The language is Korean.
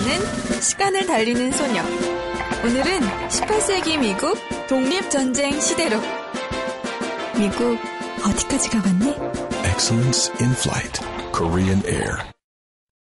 나는 시간을 달리는 소녀. 오늘은 18세기 미국 독립전쟁 시대로. 미국 어디까지 가봤니? Excellence in Flight. Korean Air.